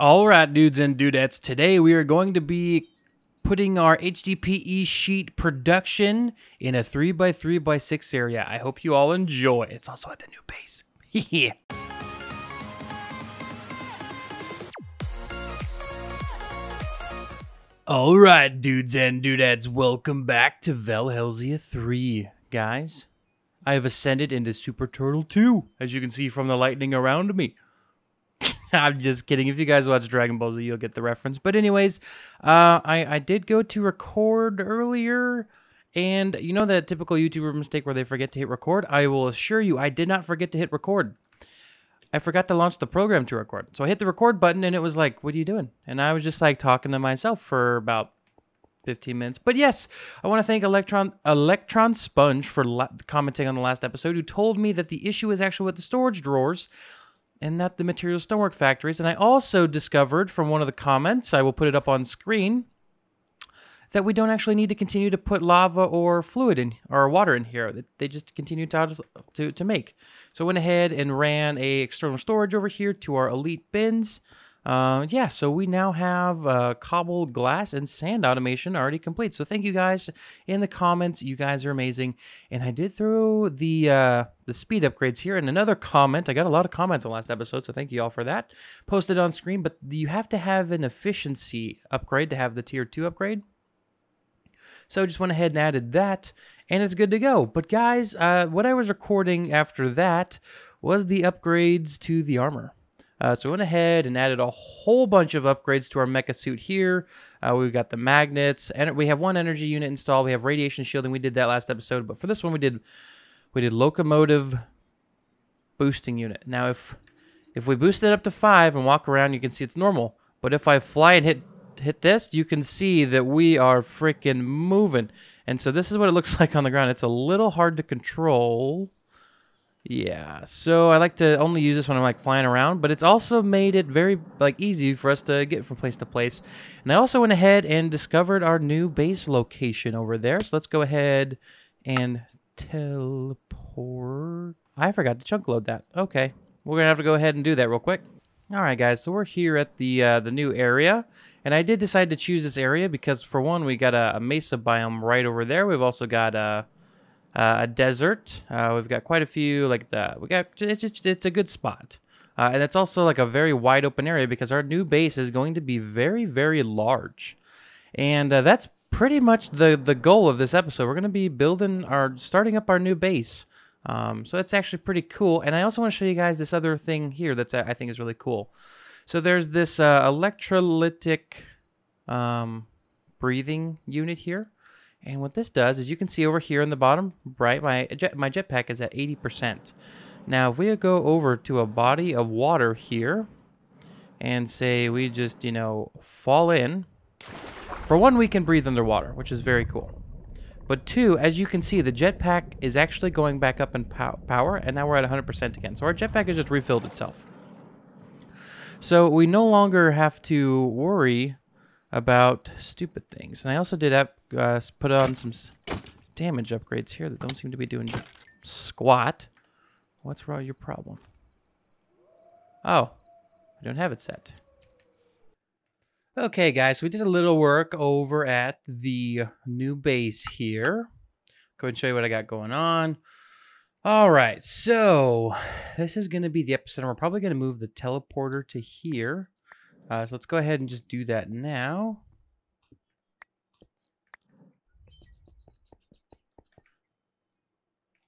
All right, dudes and dudettes. Today we are going to be putting our HDPE sheet production in a 3x3x6 area. I hope you all enjoy. It's also at the new base. yeah. All right, dudes and dudettes. Welcome back to Valhelsia 3. Guys, I have ascended into Super Turtle 2, as you can see from the lightning around me. I'm just kidding. If you guys watch Dragon Ball Z, you'll get the reference. But anyways, uh, I I did go to record earlier, and you know that typical YouTuber mistake where they forget to hit record. I will assure you, I did not forget to hit record. I forgot to launch the program to record. So I hit the record button, and it was like, "What are you doing?" And I was just like talking to myself for about 15 minutes. But yes, I want to thank Electron Electron Sponge for commenting on the last episode, who told me that the issue is actually with the storage drawers and not the material stonework factories. And I also discovered from one of the comments, I will put it up on screen, that we don't actually need to continue to put lava or fluid in or water in here. That They just continue to, to, to make. So I went ahead and ran a external storage over here to our elite bins. Uh, yeah, so we now have uh, cobbled glass and sand automation already complete. So thank you guys in the comments. You guys are amazing. And I did throw the uh, the speed upgrades here. And another comment, I got a lot of comments on last episode, so thank you all for that. Posted on screen, but you have to have an efficiency upgrade to have the tier 2 upgrade. So I just went ahead and added that, and it's good to go. But guys, uh, what I was recording after that was the upgrades to the armor. Uh, so we went ahead and added a whole bunch of upgrades to our mecha suit here. Uh, we've got the magnets, and we have one energy unit installed. We have radiation shielding. We did that last episode, but for this one, we did we did locomotive boosting unit. Now, if if we boost it up to five and walk around, you can see it's normal. But if I fly and hit hit this, you can see that we are freaking moving. And so this is what it looks like on the ground. It's a little hard to control. Yeah, so I like to only use this when I'm like flying around, but it's also made it very like easy for us to get from place to place. And I also went ahead and discovered our new base location over there. So let's go ahead and teleport. I forgot to chunk load that. Okay, we're gonna have to go ahead and do that real quick. All right, guys. So we're here at the uh, the new area, and I did decide to choose this area because for one, we got a, a mesa biome right over there. We've also got a uh, uh, a desert. Uh, we've got quite a few like the we got it's just it's a good spot. Uh, and it's also like a very wide open area because our new base is going to be very very large. And uh, that's pretty much the the goal of this episode. We're going to be building our starting up our new base. Um, so it's actually pretty cool. And I also want to show you guys this other thing here that's I think is really cool. So there's this uh, electrolytic um, breathing unit here. And what this does is you can see over here in the bottom right, my, jet, my jetpack is at 80%. Now, if we go over to a body of water here and say we just, you know, fall in, for one, we can breathe underwater, which is very cool. But two, as you can see, the jetpack is actually going back up in pow power, and now we're at 100% again. So our jetpack has just refilled itself. So we no longer have to worry about stupid things. And I also did have, uh, put on some damage upgrades here that don't seem to be doing squat. What's wrong your problem? Oh, I don't have it set. Okay, guys, we did a little work over at the new base here. Go ahead and show you what I got going on. All right, so this is going to be the episode. We're probably going to move the teleporter to here. Uh, so let's go ahead and just do that now.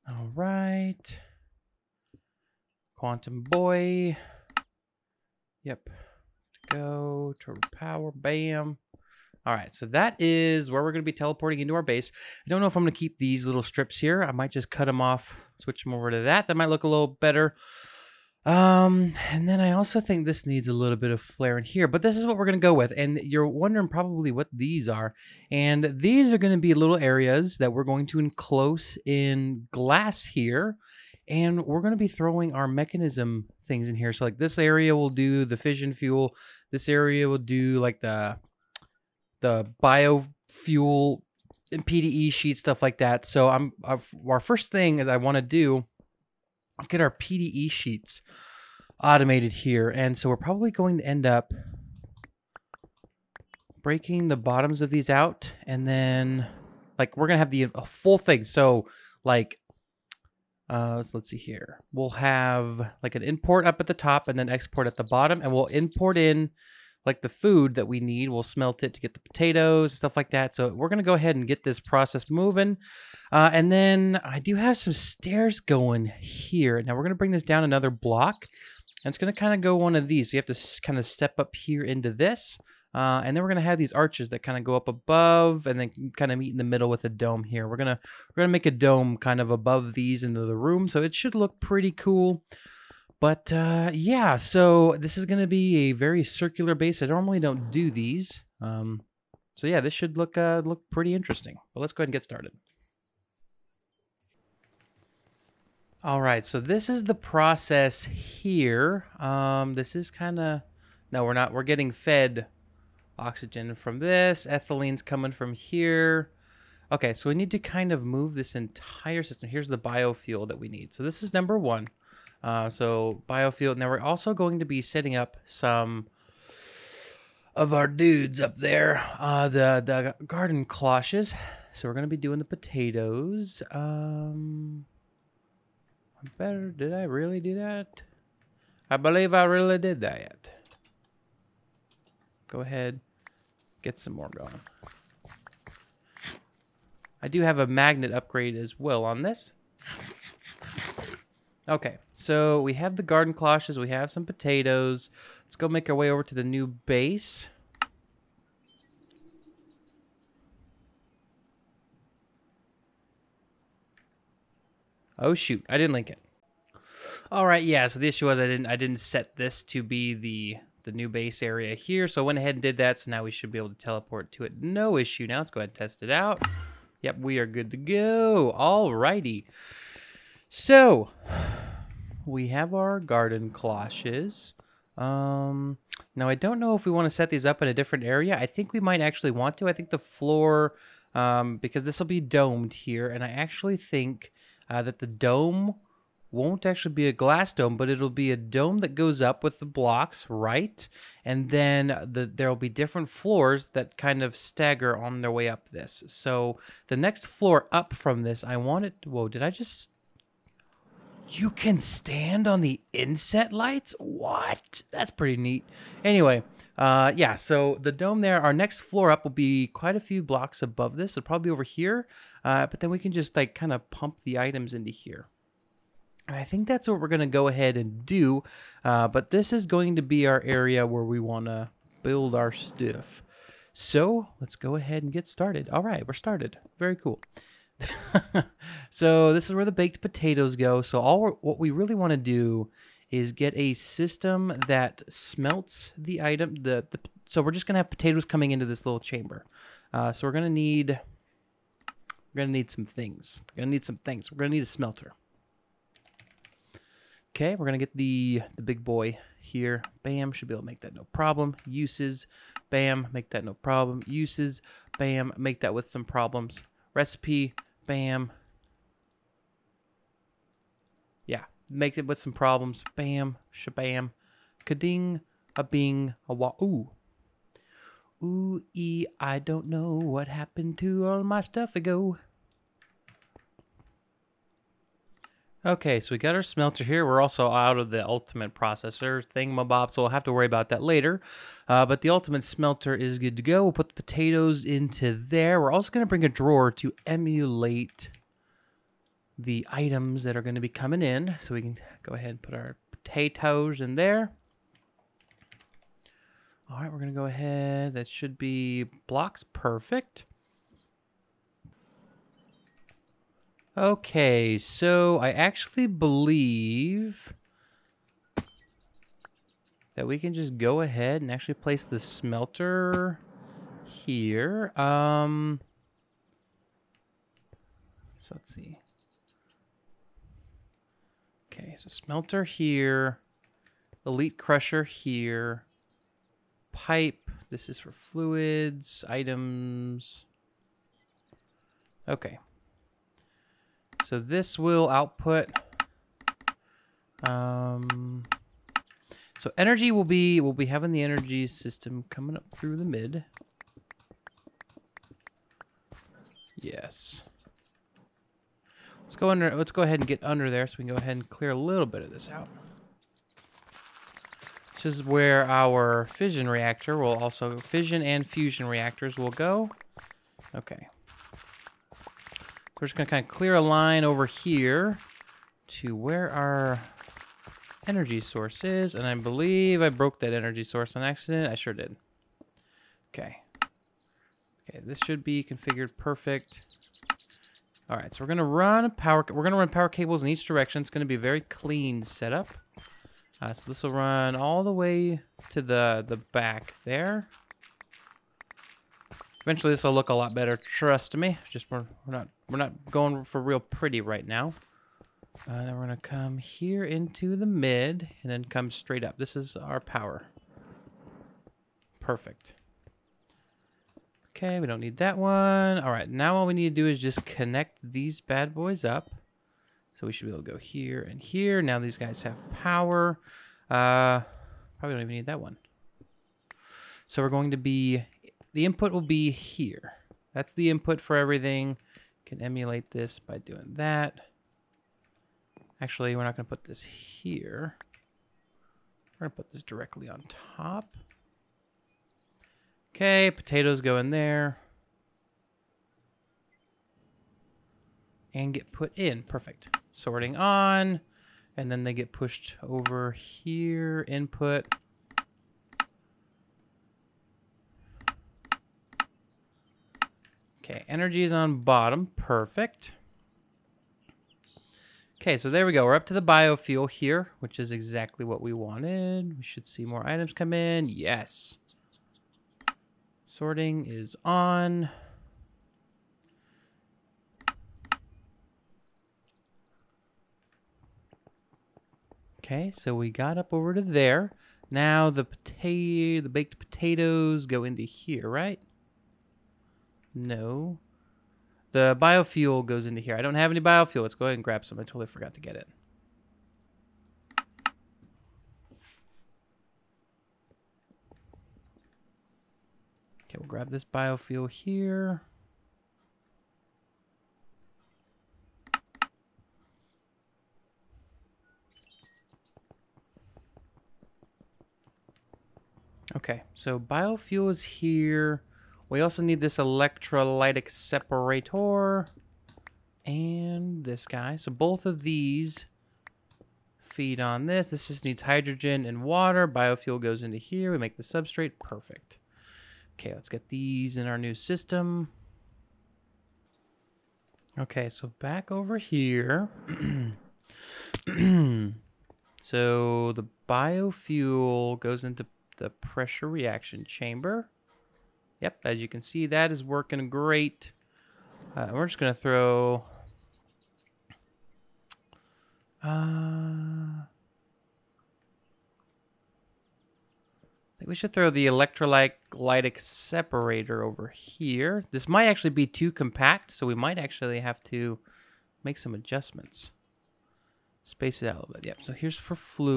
All right. Quantum Boy. Yep. Go. to Power. Bam. All right, so that is where we're going to be teleporting into our base. I don't know if I'm going to keep these little strips here. I might just cut them off, switch them over to that. That might look a little better. Um, and then I also think this needs a little bit of flair in here, but this is what we're going to go with. And you're wondering probably what these are. And these are going to be little areas that we're going to enclose in glass here. And we're going to be throwing our Mekanism things in here. So like this area will do the fission fuel. This area will do like the, the biofuel and PDE sheet, stuff like that. So I'm, our first thing is I want to do Let's get our PDE sheets automated here. And so we're probably going to end up breaking the bottoms of these out, and then like we're gonna have the full thing. So like, uh, so let's see here. We'll have like an import up at the top and then export at the bottom, and we'll import in like the food that we need. We'll smelt it to get the potatoes, and stuff like that. So we're gonna go ahead and get this process moving. Uh, and then I do have some stairs going here. Now we're gonna bring this down another block. And it's going to kind of go one of these. So you have to kind of step up here into this. Uh, and then we're gonna have these arches that kind of go up above and then kind of meet in the middle with a dome here. We're gonna we're gonna make a dome kind of above these into the room, so it should look pretty cool. But uh, yeah, so this is gonna be a very circular base. I normally don't do these, um, so yeah, this should look uh, look pretty interesting. But let's go ahead and get started. All right, so this is the process here. Um, this is kind of no, we're not. We're getting fed oxygen from this. Ethylene's coming from here. Okay, so we need to kind of move this entire system. Here's the biofuel that we need. So this is number one. Uh, so biofuel. Now we're also going to be setting up some of our dudes up there. Uh, the the garden cloches. So we're gonna be doing the potatoes. Um, better. Did I really do that? I believe I really did that. Go ahead get some more going. I do have a magnet upgrade as well on this. Okay, so we have the garden cloches, we have some potatoes. Let's go make our way over to the new base. Oh shoot, I didn't link it. All right, yeah, so the issue was I didn't I didn't set this to be the the new base area here. So I went ahead and did that. So now we should be able to teleport to it. No issue. Now let's go ahead and test it out. Yep, we are good to go. All righty. So we have our garden cloches. Um, now I don't know if we want to set these up in a different area. I think we might actually want to. I think the floor, um, because this will be domed here, and I actually think uh, that the dome won't actually be a glass dome, but it'll be a dome that goes up with the blocks, right? And then the, there'll be different floors that kind of stagger on their way up this. So the next floor up from this, I want it. Whoa, did I just. You can stand on the inset lights? What? That's pretty neat. Anyway, uh, yeah, so the dome there, our next floor up will be quite a few blocks above this. It'll probably be over here. Uh, but then we can just like kind of pump the items into here. And I think that's what we're going to go ahead and do. Uh, but this is going to be our area where we want to build our stuff. So let's go ahead and get started. All right, we're started. Very cool. so this is where the baked potatoes go. So all what we really want to do is get a system that smelts the item. The, the so we're just gonna have potatoes coming into this little chamber. Uh, so we're gonna need we're gonna need some things. We're gonna need some things. We're gonna need a smelter. Okay, we're gonna get the the big boy here. Bam, should be able to make that no problem. Uses, bam, make that no problem. Uses, bam, make that with some problems. Recipe, bam. Yeah, make it with some problems. Bam, shabam, kading, a bing, a wa. Ooh. Ooh, e, I don't know what happened to all my stuff ago. Okay, so we got our smelter here. We're also out of the ultimate processor thingamabob, so we'll have to worry about that later. Uh, but the ultimate smelter is good to go. We'll put the potatoes into there. We're also going to bring a drawer to emulate the items that are going to be coming in. So we can go ahead and put our potatoes in there. All right, we're going to go ahead. That should be blocks. Perfect. Okay, so I actually believe that we can just go ahead and actually place the smelter here. Um, so let's see. Okay, so smelter here, elite crusher here, pipe. This is for fluids, items. Okay, so this will output. Um, so energy will be, we'll be having the energy system coming up through the mid. Yes. Let's go under, let's go ahead and get under there so we can go ahead and clear a little bit of this out. This is where our fission reactor will also, fission and fusion reactors will go. Okay, we're just gonna kind of clear a line over here to where our energy source is, and I believe I broke that energy source on accident. I sure did. Okay. Okay, this should be configured perfect. All right, so we're gonna run power. We're gonna run power cables in each direction. It's gonna be a very clean setup. Uh, so this will run all the way to the the back there. Eventually, this will look a lot better. Trust me. Just we're, we're not we're not going for real pretty right now. Uh, then we're gonna come here into the mid and then come straight up. This is our power. Perfect. Okay, we don't need that one. All right, now all we need to do is just connect these bad boys up. So we should be able to go here and here. Now these guys have power. Uh, probably don't even need that one. So we're going to be, the input will be here. That's the input for everything. Can emulate this by doing that. Actually, we're not going to put this here. We're going to put this directly on top. Okay, potatoes go in there. And get put in. Perfect. Sorting on. And then they get pushed over here. Input. Okay, energy is on bottom. Perfect. Okay, so there we go. We're up to the biofuel here, which is exactly what we wanted. We should see more items come in. Yes. Sorting is on. Okay, so we got up over to there. Now the potato, the baked potatoes go into here, right? No. The biofuel goes into here. I don't have any biofuel. Let's go ahead and grab some. I totally forgot to get it. Okay, we'll grab this biofuel here. Okay, so biofuel is here. We also need this electrolytic separator and this guy. So both of these feed on this. This just needs hydrogen and water. Biofuel goes into here. We make the substrate. Perfect. Okay, let's get these in our new system. Okay, so back over here. so the biofuel goes into the pressure reaction chamber. Yep, as you can see, that is working great. Uh, we're just going to throw... Uh, I think we should throw the electrolytic separator over here. This might actually be too compact, so we might actually have to make some adjustments. Space it out a little bit. Yep, so here's for fluids.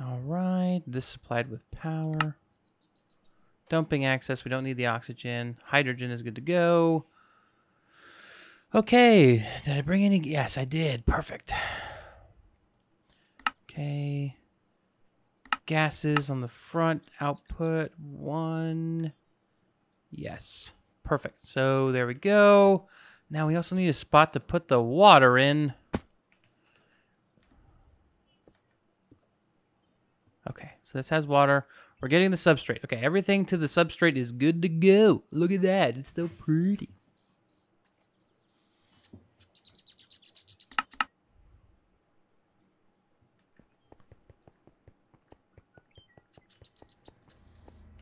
All right, this supplied with power. Dumping access, we don't need the oxygen. Hydrogen is good to go. Okay, did I bring any? Yes, I did. Perfect. Okay. Gases on the front output. One. Yes. Perfect. So there we go. Now we also need a spot to put the water in. Okay, so this has water. We're getting the substrate. Okay, everything to the substrate is good to go. Look at that. It's so pretty.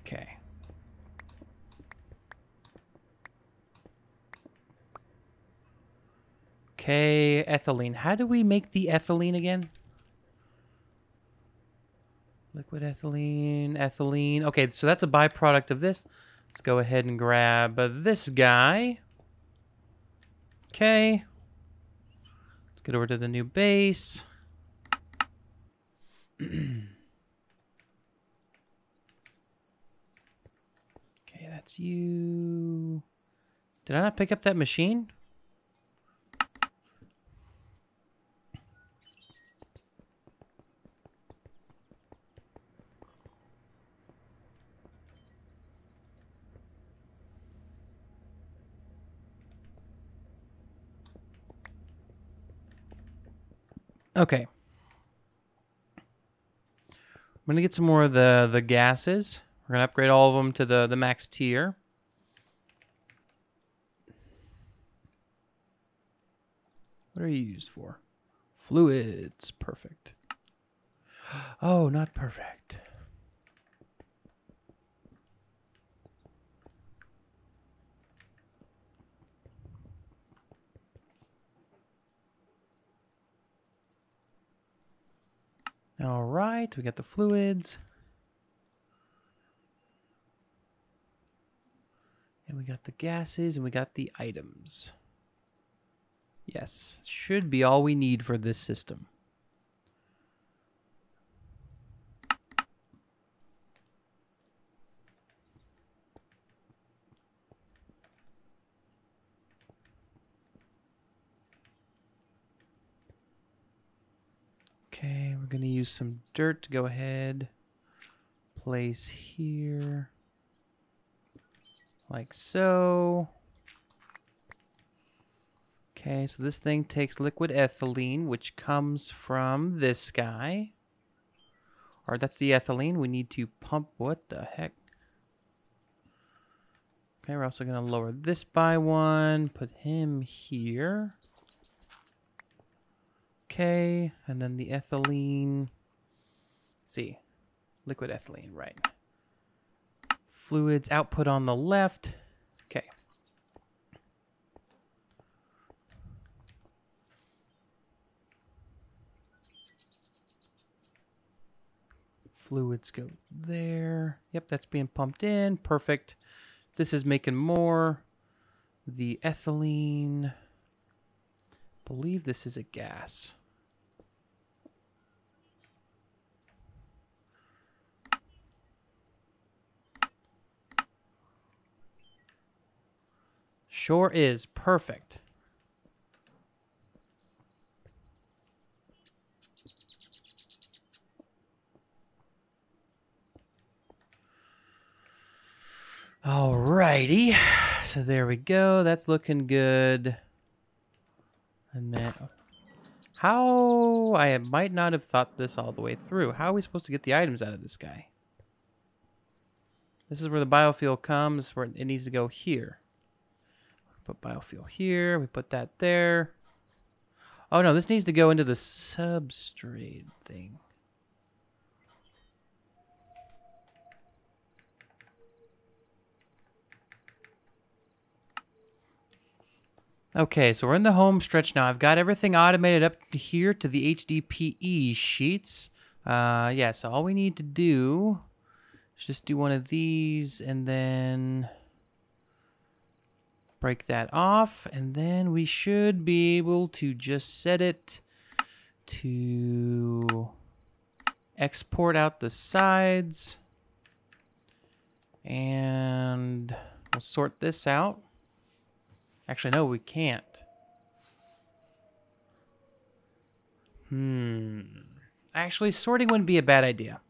Okay. Okay, ethylene. How do we make the ethylene again? Liquid ethylene, ethylene. Okay, so that's a byproduct of this. Let's go ahead and grab uh, this guy. Okay. Let's get over to the new base. okay, that's you. Did I not pick up that machine? Okay. I'm gonna get some more of the the gases. We're gonna upgrade all of them to the the max tier. What are you used for? Fluids. Perfect. Oh, not perfect. All right, we got the fluids. And we got the gases and we got the items. Yes, should be all we need for this system. Okay, we're going to use some dirt to go ahead. Place here. Like so. Okay, so this thing takes liquid ethylene, which comes from this guy. Or that's the ethylene. We need to pump. What the heck? Okay, we're also going to lower this by one. Put him here. Okay, and then the ethylene. See, liquid ethylene, right. Fluids output on the left. Okay. Fluids go there. Yep, that's being pumped in. Perfect. This is making more. The ethylene. believe this is a gas. Sure is. Perfect. Alrighty. So there we go. That's looking good. And then... How... I might not have thought this all the way through. How are we supposed to get the items out of this guy? This is where the biofuel comes. Where it needs to go here. Put biofuel here. We put that there. Oh, no. This needs to go into the substrate thing. Okay, so we're in the home stretch now. I've got everything automated up to here to the HDPE sheets. Uh, yeah, so all we need to do is just do one of these and then break that off. And then we should be able to just set it to export out the sides. And we'll sort this out. Actually, no, we can't. Hmm. Actually, sorting wouldn't be a bad idea.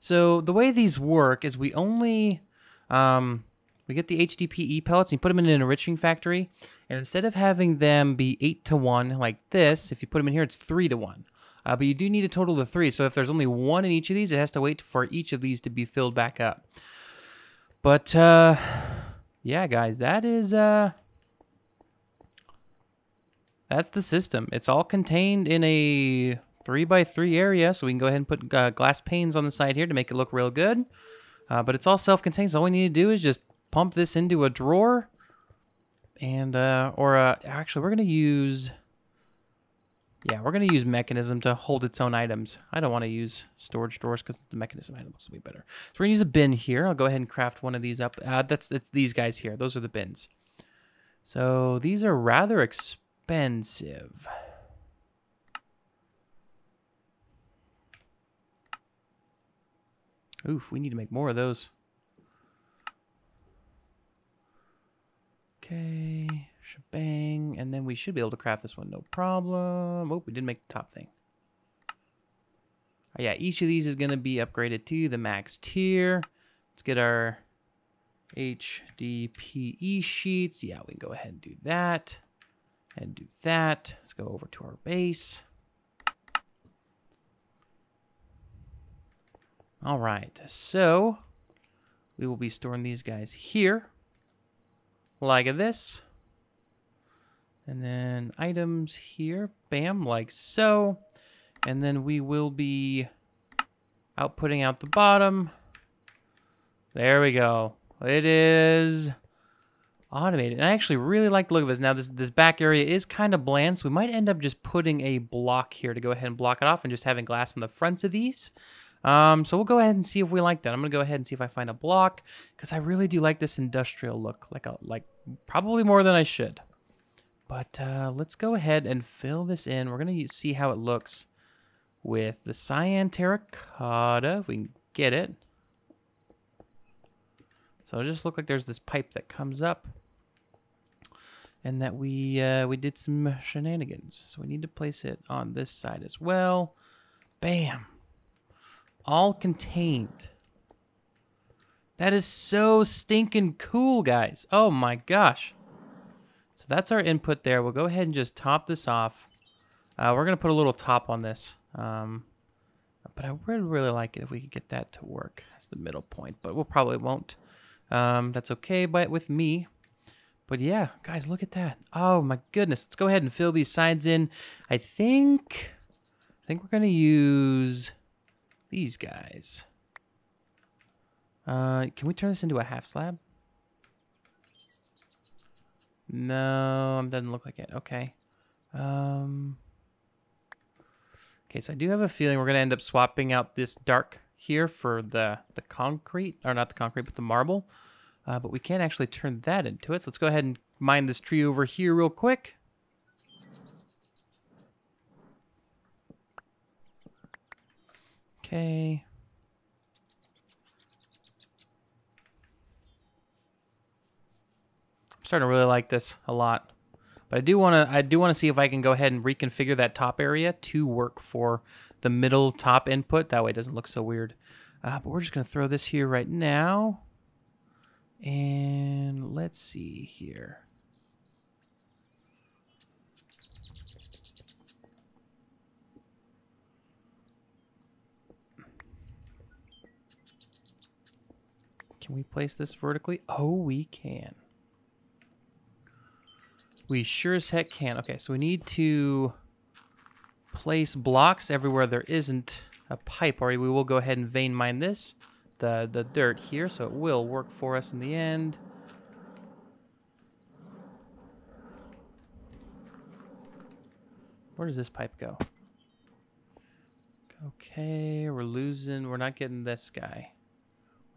So the way these work is we only um, we get the HDPE pellets and you put them in an enriching factory, and instead of having them be eight to one like this, if you put them in here, it's three to one. Uh, but you do need a total of three. So if there's only one in each of these, it has to wait for each of these to be filled back up. But uh, yeah, guys, that is uh that's the system. It's all contained in a three by three area, so we can go ahead and put uh, glass panes on the side here to make it look real good. Uh, but it's all self-contained, so all we need to do is just pump this into a drawer, and uh, or uh, actually we're gonna use yeah, we're going to use Mekanism to hold its own items. I don't want to use storage drawers because the Mekanism items will be better. So we're going to use a bin here. I'll go ahead and craft one of these up. Uh, that's it's these guys here. Those are the bins. So these are rather expensive. Oof, we need to make more of those. Okay, shebang. And then we should be able to craft this one, no problem. Oh, we did make the top thing. Oh, yeah, each of these is going to be upgraded to the max tier. Let's get our HDPE sheets. Yeah, we can go ahead and do that. And do that. Let's go over to our base. All right, so we will be storing these guys here, like this. And then items here, bam, like so. And then we will be outputting out the bottom. There we go. It is automated. And I actually really like the look of this. Now, this, this back area is kind of bland, so we might end up just putting a block here to go ahead and block it off and just having glass on the fronts of these. Um, so we'll go ahead and see if we like that. I'm gonna go ahead and see if I find a block because I really do like this industrial look, like a like probably more than I should. But uh, let's go ahead and fill this in. We're gonna see how it looks with the cyan terracotta. If we can get it. So it just look like there's this pipe that comes up, and that we uh, we did some shenanigans. So we need to place it on this side as well. Bam all contained. That is so stinking cool, guys. Oh my gosh. So that's our input there. We'll go ahead and just top this off. Uh, we're going to put a little top on this. Um, but I would really like it if we could get that to work as the middle point. But we'll probably won't. Um, that's okay but with me. But yeah, guys, look at that. Oh my goodness. Let's go ahead and fill these sides in. I think, I think we're going to use these guys. Uh, can we turn this into a half slab? No, it doesn't look like it. Okay. Um, okay, so I do have a feeling we're going to end up swapping out this dark here for the, the concrete, or not the concrete, but the marble. Uh, but we can't actually turn that into it. So let's go ahead and mine this tree over here real quick. Okay. I'm starting to really like this a lot. But I do want to I do want to see if I can go ahead and reconfigure that top area to work for the middle top input. That way it doesn't look so weird. Uh, but we're just going to throw this here right now. And let's see here. Can we place this vertically? Oh, we can. We sure as heck can. Okay, so we need to place blocks everywhere there isn't a pipe already. We will go ahead and vein mine this, the, the dirt here, so it will work for us in the end. Where does this pipe go? Okay, we're losing, we're not getting this guy.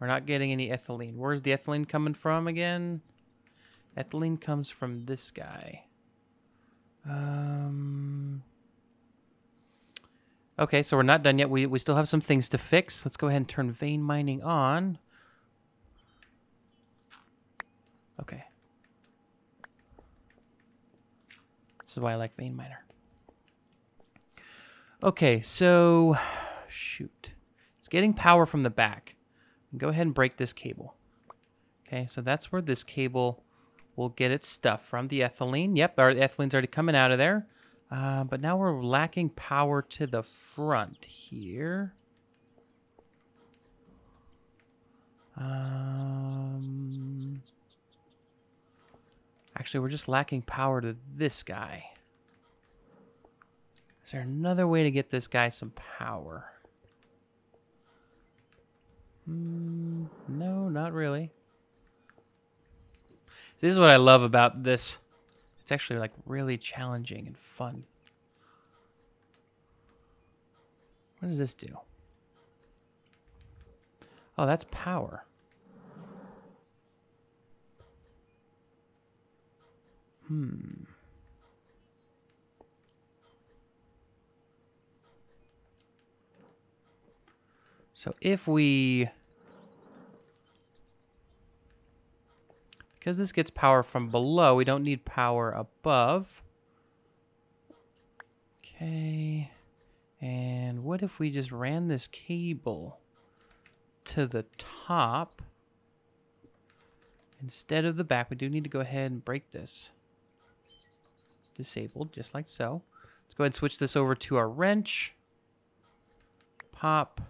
We're not getting any ethylene. Where's the ethylene coming from again? Ethylene comes from this guy. Um... Okay, so we're not done yet. We, we still have some things to fix. Let's go ahead and turn vein mining on. Okay. This is why I like vein miner. Okay, so shoot. It's getting power from the back go ahead and break this cable. Okay, so that's where this cable will get its stuff from. The ethylene, yep, our ethylene's already coming out of there. Uh, but now we're lacking power to the front here. Um, actually, we're just lacking power to this guy. Is there another way to get this guy some power? Mm, no, not really. This is what I love about this. It's actually like really challenging and fun. What does this do? Oh, that's power. Hmm. So if we Because this gets power from below, we don't need power above. Okay. And what if we just ran this cable to the top instead of the back? We do need to go ahead and break this. Disabled, just like so. Let's go ahead and switch this over to our wrench. Pop.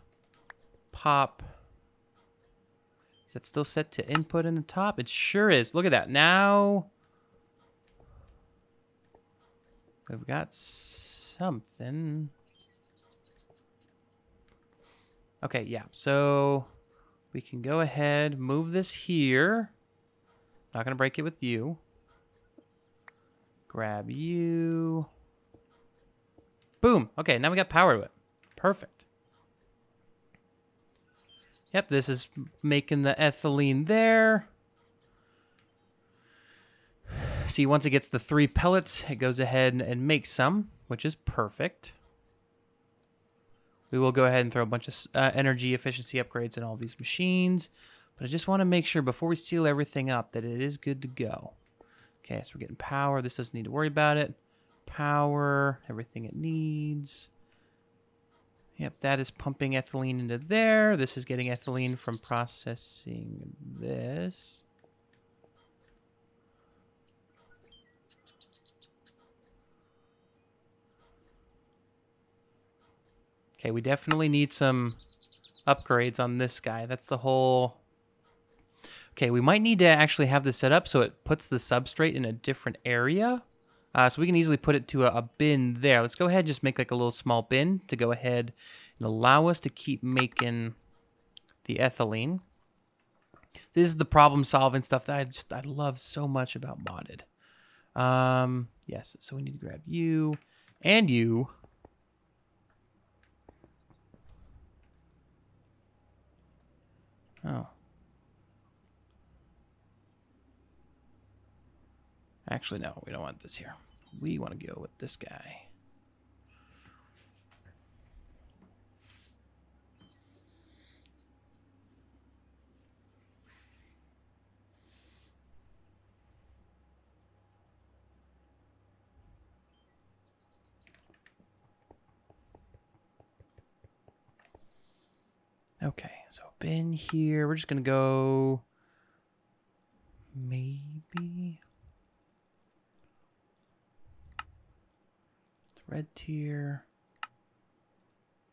Pop. Is that still set to input in the top? It sure is. Look at that. Now we've got something. Okay, yeah. So we can go ahead, move this here. Not going to break it with you. Grab you. Boom. Okay, now we got power to it. Perfect. Yep, this is making the ethylene there. See, once it gets the three pellets, it goes ahead and makes some, which is perfect. We will go ahead and throw a bunch of uh, energy efficiency upgrades in all these machines. But I just want to make sure before we seal everything up that it is good to go. Okay, so we're getting power. This doesn't need to worry about it. Power, everything it needs. Yep, that is pumping ethylene into there. This is getting ethylene from processing this. Okay, we definitely need some upgrades on this guy. That's the whole... Okay, we might need to actually have this set up so it puts the substrate in a different area. Uh, so we can easily put it to a, a, bin there. Let's go ahead and just make like a little small bin to go ahead and allow us to keep making the ethylene. This is the problem solving stuff that I just I love so much about modded. Um, yes, so we need to grab you and you. Oh. Actually, no, we don't want this here. We want to go with this guy. Okay, so bin here. We're just going to go maybe red tier,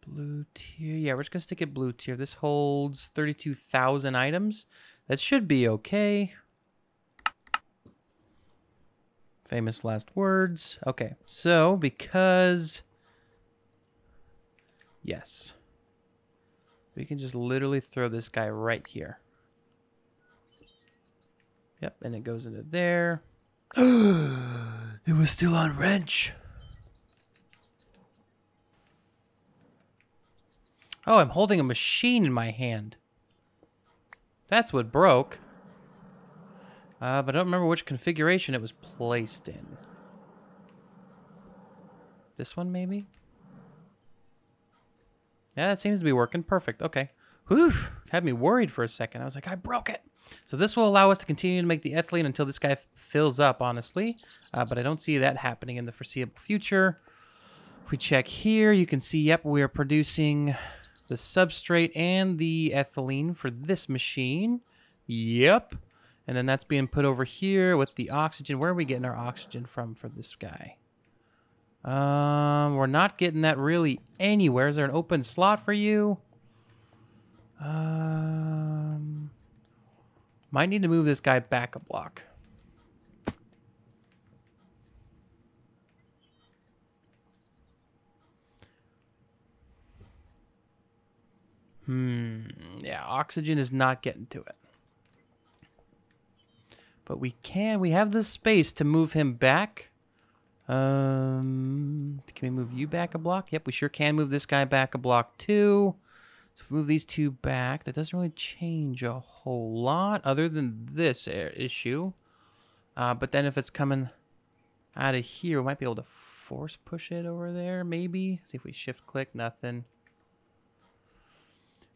blue tier. Yeah, we're just going to stick it blue tier. This holds 32,000 items. That should be okay. Famous last words. Okay, so because... Yes. We can just literally throw this guy right here. Yep, and it goes into there. it was still on wrench. Oh, I'm holding a machine in my hand. That's what broke. Uh, but I don't remember which configuration it was placed in. This one, maybe? Yeah, it seems to be working. Perfect. Okay. Whew. Had me worried for a second. I was like, I broke it. So this will allow us to continue to make the ethylene until this guy fills up, honestly. Uh, but I don't see that happening in the foreseeable future. If we check here, you can see, yep, we are producing the substrate and the ethylene for this machine. Yep. And then that's being put over here with the oxygen. Where are we getting our oxygen from for this guy? Um, we're not getting that really anywhere. Is there an open slot for you? Um, might need to move this guy back a block. Hmm, yeah, oxygen is not getting to it. But we can, we have the space to move him back um, can we move you back a block? Yep, we sure can move this guy back a block too. So if we move these two back, that doesn't really change a whole lot other than this air issue. Uh, but then if it's coming out of here, we might be able to force push it over there, maybe. See if we shift click, nothing.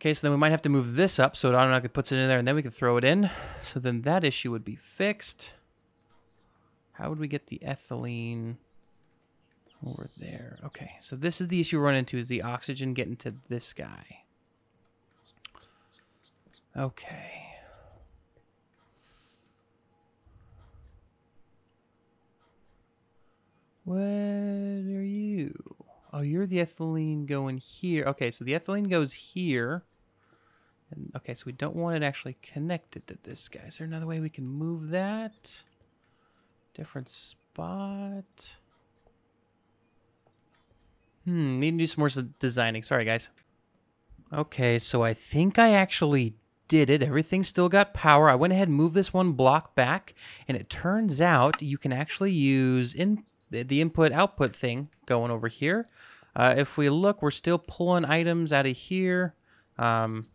Okay, so then we might have to move this up so it automatically puts it in there and then we can throw it in. So then that issue would be fixed. How would we get the ethylene over there? Okay, so this is the issue we're running into is the oxygen getting to this guy. Okay. What are you? Oh, you're the ethylene going here. Okay, so the ethylene goes here. And, okay, so we don't want it actually connected to this guy. Is there another way we can move that? Different spot. Hmm, need to do some more designing. Sorry, guys. Okay, so I think I actually did it. Everything still got power. I went ahead and moved this one block back, and it turns out you can actually use in the input-output thing going over here. Uh, if we look, we're still pulling items out of here. Um,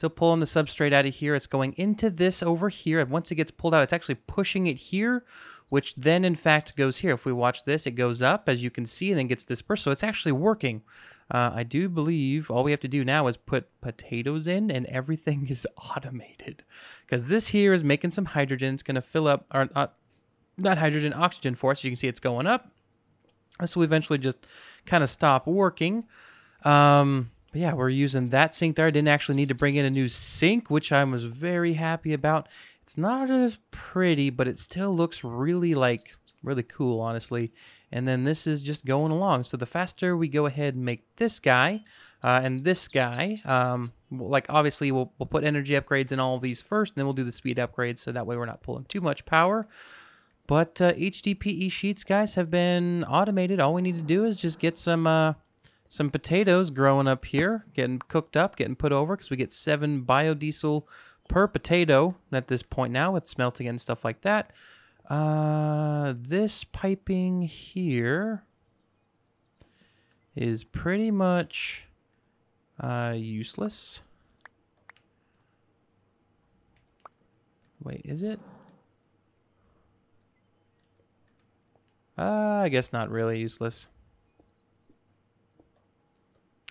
still pulling the substrate out of here. It's going into this over here. And once it gets pulled out, it's actually pushing it here, which then in fact goes here. If we watch this, it goes up, as you can see, and then gets dispersed. So it's actually working. Uh, I do believe all we have to do now is put potatoes in and everything is automated. Because this here is making some hydrogen. It's going to fill up, or uh, not hydrogen, oxygen for us. You can see it's going up. This will eventually just kind of stop working. Um, but yeah, we're using that sink there. I didn't actually need to bring in a new sink, which I was very happy about. It's not as pretty, but it still looks really like really cool, honestly. And then this is just going along. So the faster we go ahead and make this guy uh, and this guy, um, like obviously we'll, we'll put energy upgrades in all of these first, and then we'll do the speed upgrades so that way we're not pulling too much power. But uh, HDPE sheets, guys, have been automated. All we need to do is just get some uh, some potatoes growing up here, getting cooked up, getting put over, because we get seven biodiesel per potato at this point now with smelting and stuff like that. Uh, this piping here is pretty much uh, useless. Wait, is it? Uh, I guess not really useless.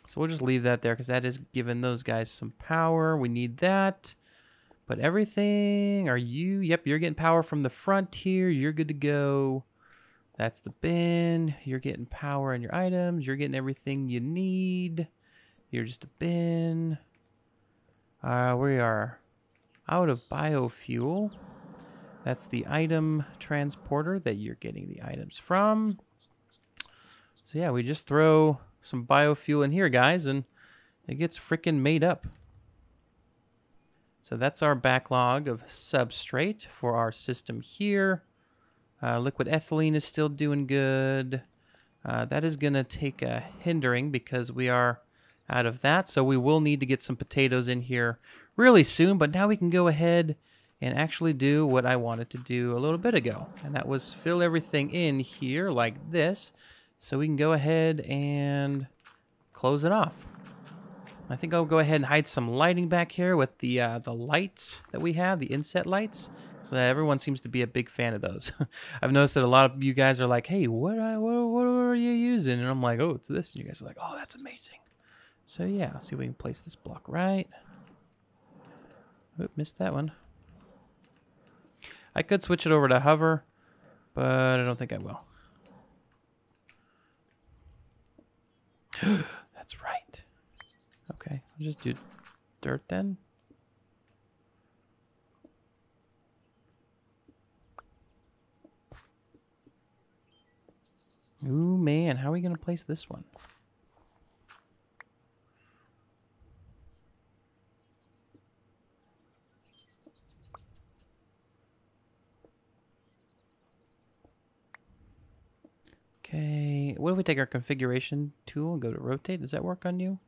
So we'll just leave that there because that is giving those guys some power. We need that. But everything, are you? Yep, you're getting power from the front here. You're good to go. That's the bin. You're getting power in your items. You're getting everything you need. You're just a bin. Uh, we are out of biofuel. That's the item transporter that you're getting the items from. So yeah, we just throw some biofuel in here, guys, and it gets freaking made up. So that's our backlog of substrate for our system here. Uh, liquid ethylene is still doing good. Uh, that is going to take a hindering because we are out of that. So we will need to get some potatoes in here really soon. But now we can go ahead and actually do what I wanted to do a little bit ago. And that was fill everything in here like this. So we can go ahead and close it off. I think I'll go ahead and hide some lighting back here with the uh, the lights that we have, the inset lights. So everyone seems to be a big fan of those. I've noticed that a lot of you guys are like, "Hey, what, what what are you using?" And I'm like, "Oh, it's this." And you guys are like, "Oh, that's amazing." So yeah, I'll see if we can place this block right. Oop, missed that one. I could switch it over to hover, but I don't think I will. That's right. Okay, I'll just do dirt then. Ooh, man, how are we going to place this one? Okay, what if we take our configuration tool and go to rotate? Does that work on you?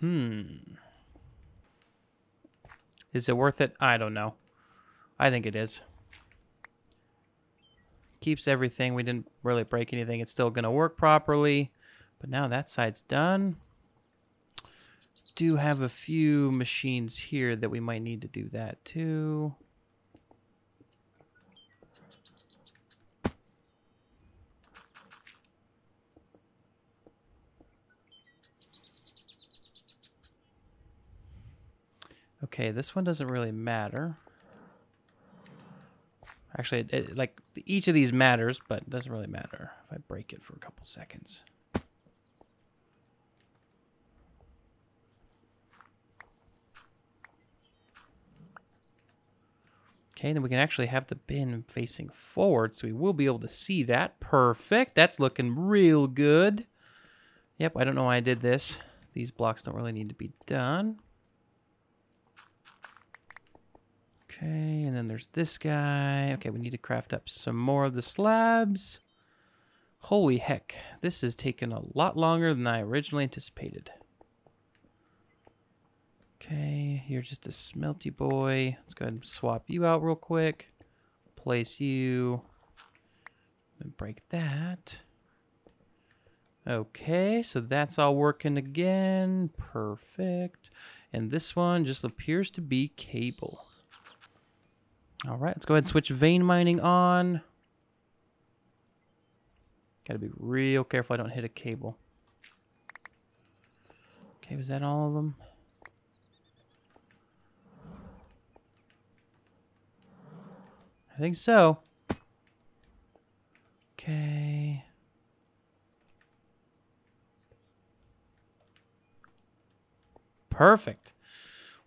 Hmm. Is it worth it? I don't know. I think it is. Keeps everything. We didn't really break anything. It's still going to work properly. But now that side's done. Do have a few machines here that we might need to do that too. Okay, this one doesn't really matter. Actually, it, it, like each of these matters, but it doesn't really matter if I break it for a couple seconds. Okay, then we can actually have the bin facing forward, so we will be able to see that. Perfect. That's looking real good. Yep, I don't know why I did this. These blocks don't really need to be done. Okay, and then there's this guy. Okay, we need to craft up some more of the slabs. Holy heck, this has taken a lot longer than I originally anticipated. Okay, you're just a smelty boy. Let's go ahead and swap you out real quick. Place you. And break that. Okay, so that's all working again. Perfect. And this one just appears to be cable. All right, let's go ahead and switch vein mining on. Got to be real careful I don't hit a cable. Okay, was that all of them? I think so. Okay. Perfect.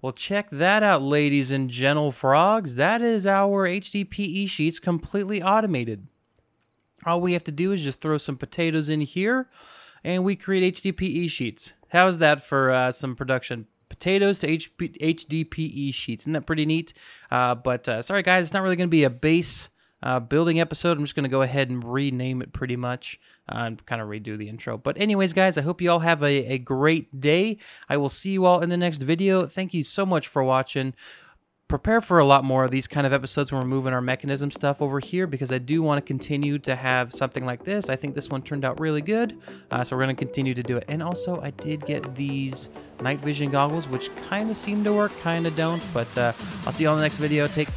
Well, check that out, ladies and gentle frogs. That is our HDPE sheets completely automated. All we have to do is just throw some potatoes in here, and we create HDPE sheets. How's that for uh, some production? Potatoes to HP HDPE sheets. Isn't that pretty neat? Uh, but uh, sorry, guys, it's not really going to be a base uh, building episode. I'm just going to go ahead and rename it pretty much uh, and kind of redo the intro. But anyways, guys, I hope you all have a, a great day. I will see you all in the next video. Thank you so much for watching prepare for a lot more of these kind of episodes when we're moving our Mekanism stuff over here because I do want to continue to have something like this. I think this one turned out really good, uh, so we're going to continue to do it. And also, I did get these night vision goggles, which kind of seem to work, kind of don't, but uh, I'll see you all in the next video. Take